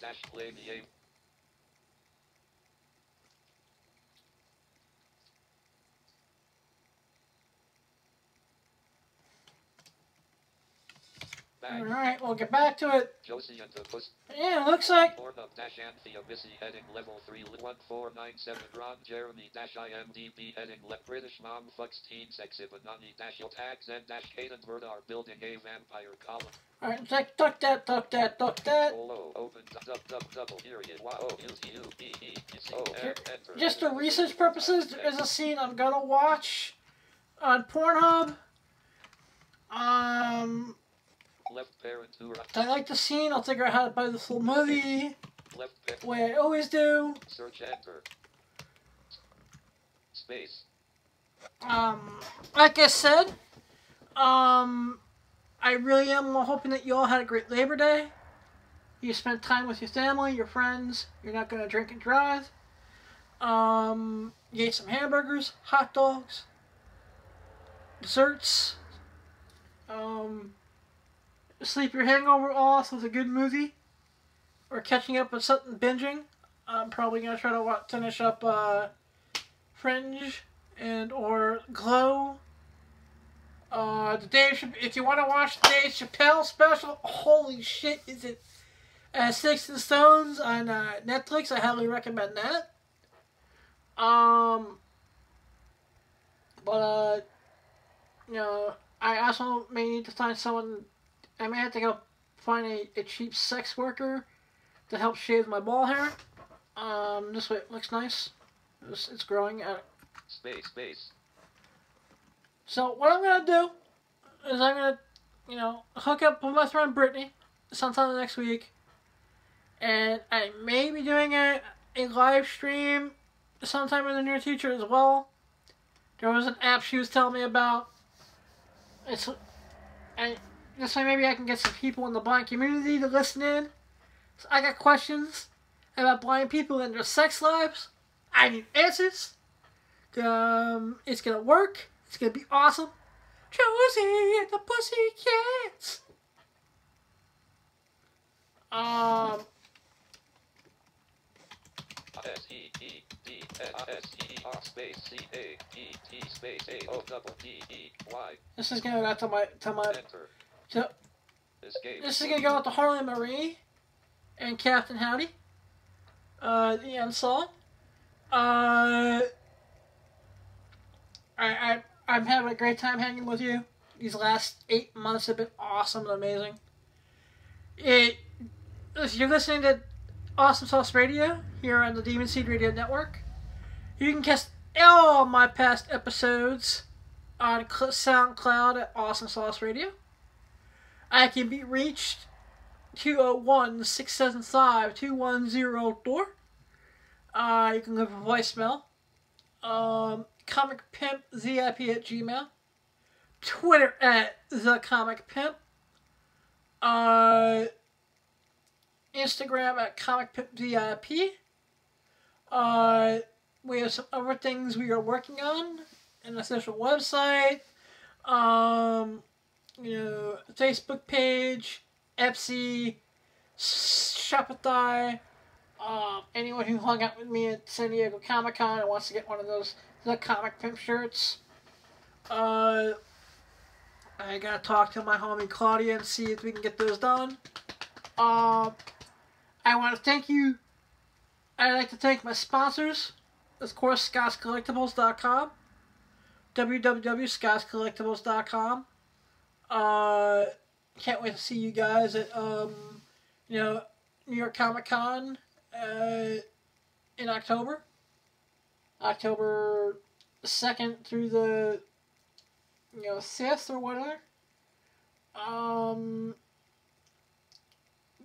[SPEAKER 1] dash play me a
[SPEAKER 2] Alright, we'll get back to it.
[SPEAKER 1] Josie and the Puss
[SPEAKER 2] Yeah, it looks like
[SPEAKER 1] Pornhub dash Anthea Missy heading level 3 1497 Ron Jeremy dash IMDb heading le British mom fucks teen sexy banani dash your tags and dash and are building a vampire column.
[SPEAKER 2] Alright, duck, duck that, duck that, duck that.
[SPEAKER 1] Solo open dub dub double period Y O U T U B C O
[SPEAKER 2] Here,
[SPEAKER 1] N enter.
[SPEAKER 2] Just for research purposes, there is a scene I'm gonna watch on Pornhub. Um,
[SPEAKER 1] Left parent to right.
[SPEAKER 2] I like the scene. I'll figure out how to buy the full movie, way I always do.
[SPEAKER 1] Search enter. Space.
[SPEAKER 2] Um, like I said, um, I really am hoping that you all had a great Labor Day. You spent time with your family, your friends. You're not gonna drink and drive. Um, you ate some hamburgers, hot dogs, desserts. Um, sleep your hangover off with a good movie, or catching up with something binging. I'm probably gonna try to wa- finish up uh, Fringe and or Glow. Uh, the Dave, if you want to watch the Dave Chappelle special, holy shit, is it uh, Sticks and Stones on uh, Netflix? I highly recommend that. Um, but uh, you know, I also may need to find someone. I may have to go find a, a cheap sex worker to help shave my ball hair. Um, this way it looks nice. It's, it's growing. Uh,
[SPEAKER 1] Space, space.
[SPEAKER 2] so what I'm gonna do is I'm gonna, you know, hook up with my friend Brittany sometime next week, and I may be doing a a live stream sometime in the near future as well. There was an app she was telling me about. It's and this way maybe I can get some people in the blind community to listen in. So I got questions about blind people and their sex lives. I need answers. Um, it's gonna work. It's gonna be awesome. Josie and the Pussycats. Um,
[SPEAKER 1] S E E D S S E R space C A P T space A O double D E Y.
[SPEAKER 2] this is gonna go out to my to my.
[SPEAKER 1] Enter.
[SPEAKER 2] To,
[SPEAKER 1] Escape.
[SPEAKER 2] this is gonna go out to Harley Marie and Captain Howdy. Uh, the end song. Uh, I I I'm having a great time hanging with you. These last eight months have been awesome and amazing. It, if you're listening to Awesome Sauce Radio here on the Demon Seed Radio Network, you can catch all my past episodes on SoundCloud at Awesome Sauce Radio. I can be reached 201 675 2104. Uh, you can leave a voicemail. Um, Comic Pimp ZIP at Gmail. Twitter at The Comic Pimp. Uh, Instagram at Comic Pimp VIP. Uh, we have some other things we are working on. An official website. Um, you know, Facebook page, Etsy, Shopify. Um, anyone who hung out with me at San Diego Comic Con and wants to get one of those the comic pimp shirts. Uh, I gotta talk to my homie Claudia and see if we can get those done. Um, I want to thank you. I'd like to thank my sponsors, of course, ScottsCollectibles.com, www.scottscollectibles.com. Uh, can't wait to see you guys at um, you know, New York Comic Con uh, in October. October second through the you know fifth or whatever. Um.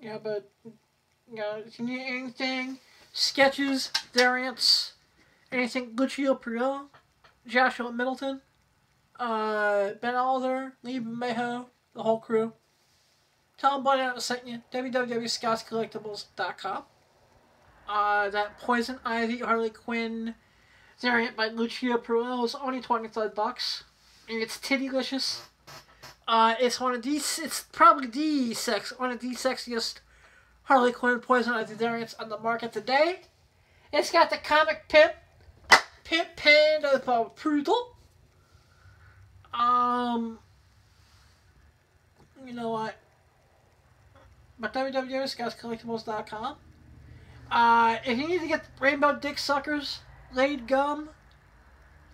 [SPEAKER 2] Yeah, but you know, if you need anything, sketches, variants, anything, Lucio Parrillo, Joshua Middleton, uh, Ben Alder, Lee Mayo, the whole crew. Tell them Buddy I sent you. www.scottscollectibles.com. Uh, that Poison Ivy Harley Quinn variant by Lucia Parrillo is only 25 bucks. And it's tittylicious. Uh, it's one of these, it's probably the sex, one of the sexiest Harley Quinn Poison Ivy variants on the market today. It's got the comic pimp, pimp panda of the Prudel. Um, you know what? But www.scottscollectibles.com. Uh, if you need to get rainbow dick suckers, laid gum,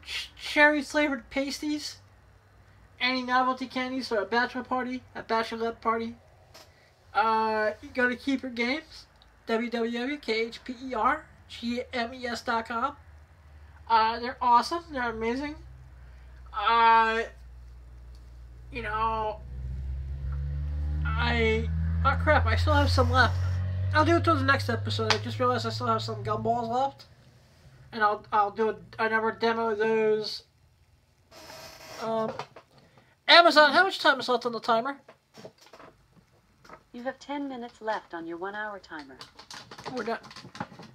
[SPEAKER 2] ch- cherry flavored pasties, any novelty candies for a bachelor party, a bachelorette party, uh, you go to Keeper Games, www.khpergmes.com. Uh, they're awesome. They're amazing. Uh, you know, I oh crap! I still have some left. I'll do it till the next episode. I just realized I still have some gumballs left, and I'll I'll do a, another demo of those. Um, Amazon, how much time is left on the timer?
[SPEAKER 3] You have 10 minutes left on your one hour timer.
[SPEAKER 2] We're done.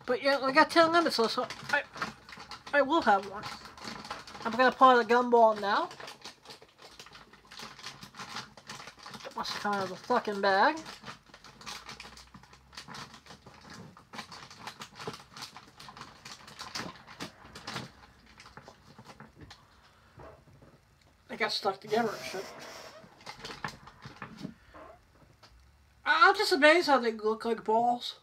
[SPEAKER 2] But yeah, I got 10 minutes left, so I, I will have one. I'm gonna pull out the gumball now. It come out of the fucking bag. They got stuck together and shit. I'm just amazed how they look like balls.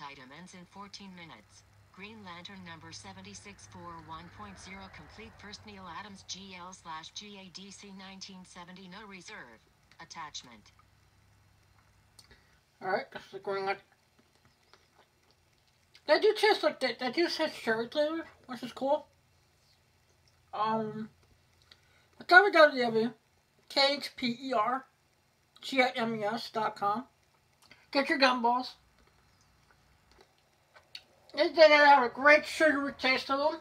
[SPEAKER 13] Item ends in 14 minutes. Green Lantern number 7641.0 complete first Neal Adams GL slash GADC 1970 no reserve. Attachment.
[SPEAKER 2] Alright, the Green Lantern. They do taste like that. They do taste cherry flavor, which is cool. Um, www. K-H-P-E-R G-I-M-E-S dot com. Get your gumballs. They, they have a great sugary taste to them.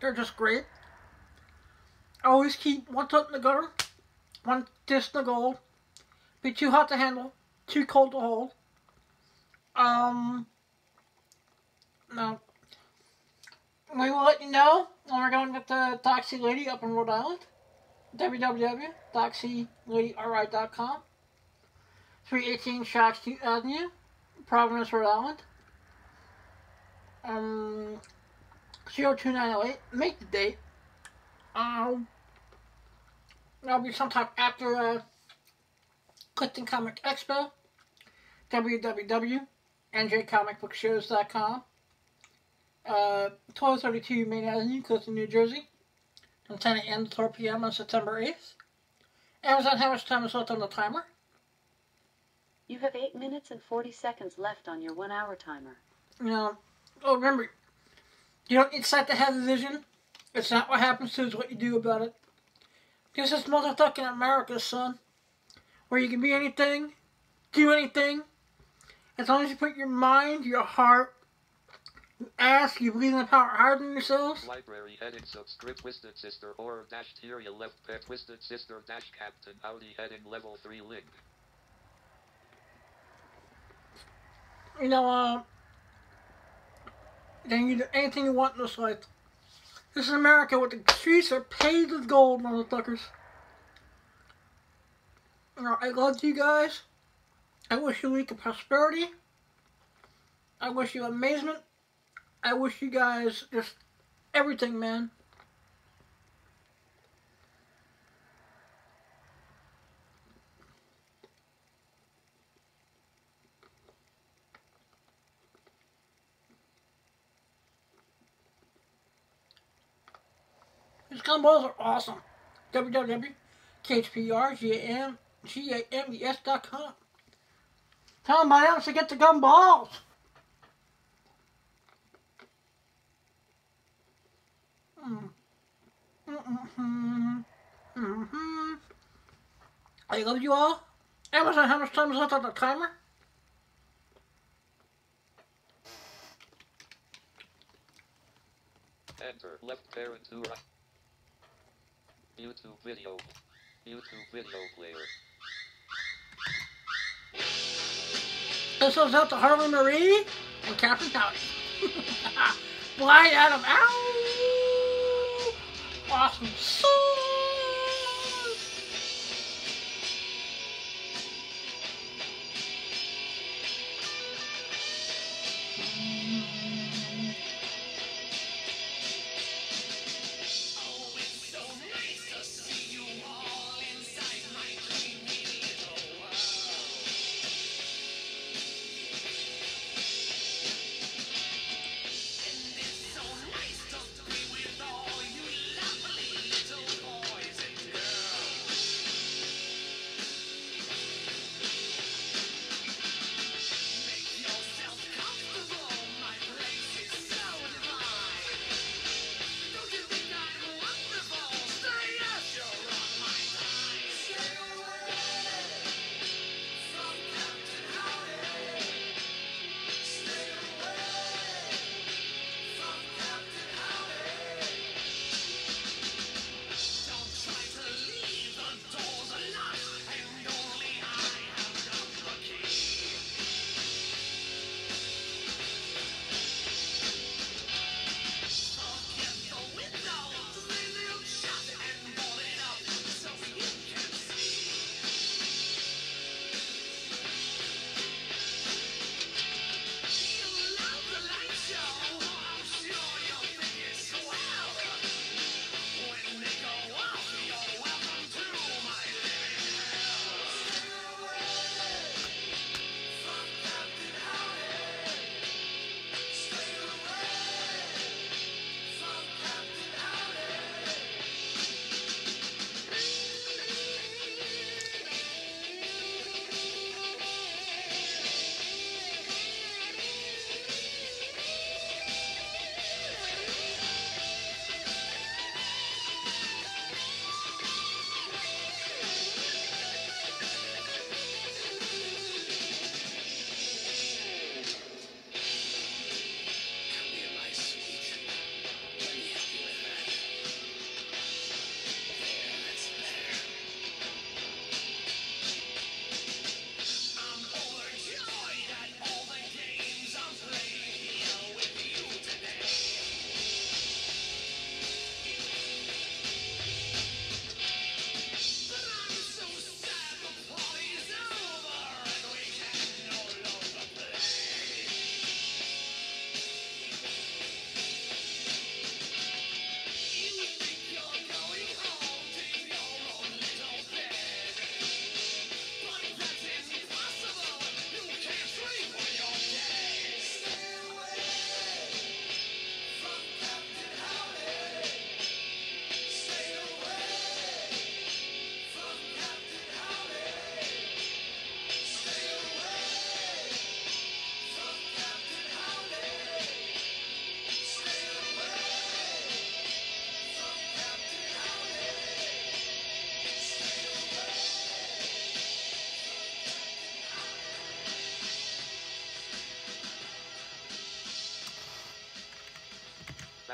[SPEAKER 2] They're just great. I Always keep one foot in the gutter, one disc in the gold. Be too hot to handle, too cold to hold. Um, no. We will let you know when we're going with the Foxy Lady up in Rhode Island. www.foxyladyri.com 318 Chalkstone Avenue, Providence, Rhode Island. Um, 02908. Make the date. Um, that'll be sometime after uh, Clifton Comic Expo. www.njcomicbookshows.com. Uh, 1232 Main Avenue, Clifton, New Jersey. From 10 a.m. to 12 p.m. on September 8th. Amazon, how much time is left on the timer?
[SPEAKER 3] You have 8 minutes and 40 seconds left on your 1 hour timer.
[SPEAKER 2] You know, oh, remember, you don't decide to have a vision. It's not what happens to, you, it's what you do about it. This is motherfucking America, son. Where you can be anything, do anything, as long as you put your mind, your heart, you ask, you believe in the power higher than yourselves.
[SPEAKER 1] Library heading subscript Twisted Sister or dash Tyria left pair Twisted Sister dash Captain Howdy heading level 3 link.
[SPEAKER 2] You know, uh, then you do anything you want in this life. This is America where the streets are paved with gold, motherfuckers. I love you guys. I wish you a week of prosperity. I wish you amazement. I wish you guys just everything, man. Gumballs are awesome. www.khprgames.com. Tell them else to get the gumballs. Mm. Mm-hmm. Mm-hmm. I love you all. Amazon, how much time is left on the timer?
[SPEAKER 1] Enter left parent to right. YouTube video. YouTube video player.
[SPEAKER 2] This goes out to Harley Marie and Captain Howdy. Blind Adam. Ow! Awesome. So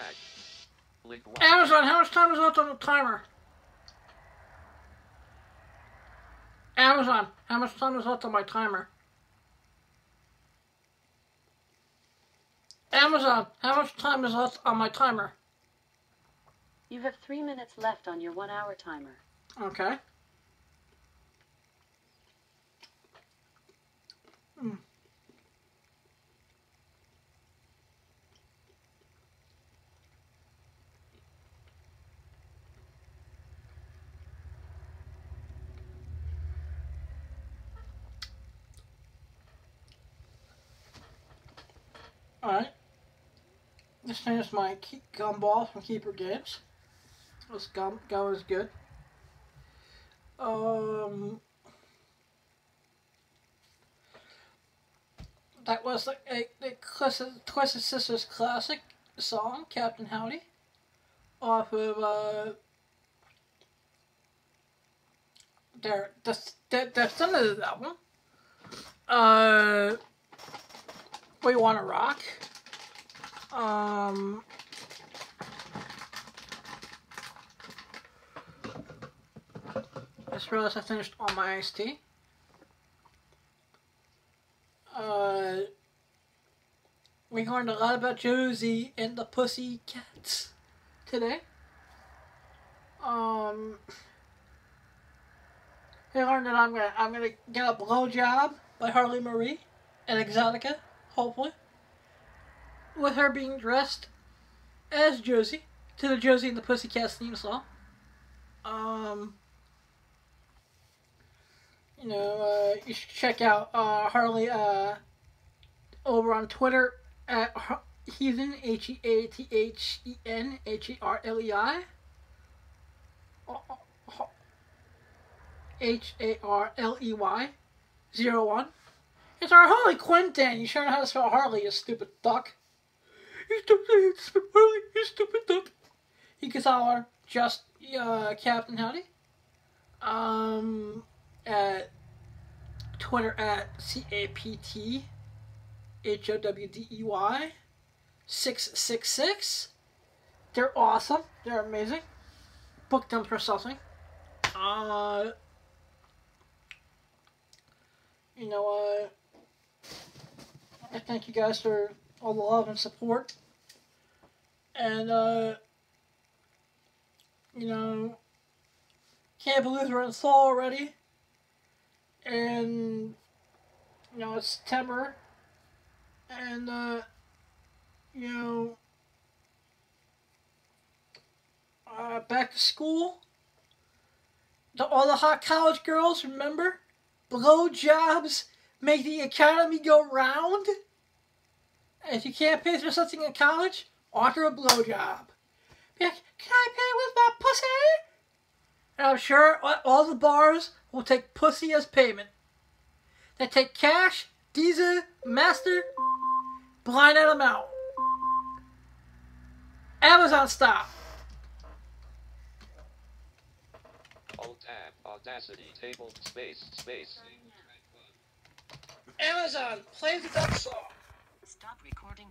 [SPEAKER 1] back.
[SPEAKER 2] Amazon, how much time is left on the timer? Amazon, how much time is left on my timer? Amazon, how much time is left on my timer?
[SPEAKER 3] You have three minutes left on your one hour timer.
[SPEAKER 2] Okay. Hmm. Alright. This thing is my gumball from Keeper Games. This gum, gum is good. Um, that was like a, Twisted, Twisted Sisters classic song, Captain Howdy, off of uh, their the their, of the album. Uh, We Wanna Rock. Um. I just realized I finished all my iced tea. Uh, we learned a lot about Josie and the Pussycats today. Um, we learned that I'm gonna I'm gonna get a blowjob by Harley Marie and Exxxotica, hopefully, with her being dressed as Josie to the Josie and the Pussycats theme song. Um you know, uh, you should check out uh, Harley uh, over on Twitter at Heathen, H E A T H E N H E R L E I. H A R L E Y, zero one. It's our Harley Quentin. You sure know how to spell Harley, you stupid duck. You stupid, Harley, you stupid duck. You can follow just uh, Captain Howdy. Um, at Twitter at C A P T H O W D E Y six six six. They're awesome. They're amazing. Book them for something. Uh, you know, uh, I thank you guys for all the love and support. And, uh, you know, can't believe we're in fall already. And, you know, it's September. And, uh, you know, uh, back to school. The, all the hot college girls, remember? Blow jobs make the economy go round. If you can't pay for something in college, offer a blowjob. Be like, can I pay with my pussy? And I'm sure all the bars will take pussy as payment. They take cash, Visa, Master, blind them out. Amazon stop.
[SPEAKER 1] Alt tab, Audacity, table, space, space.
[SPEAKER 2] Amazon, play the duck song.
[SPEAKER 13] Stop recording.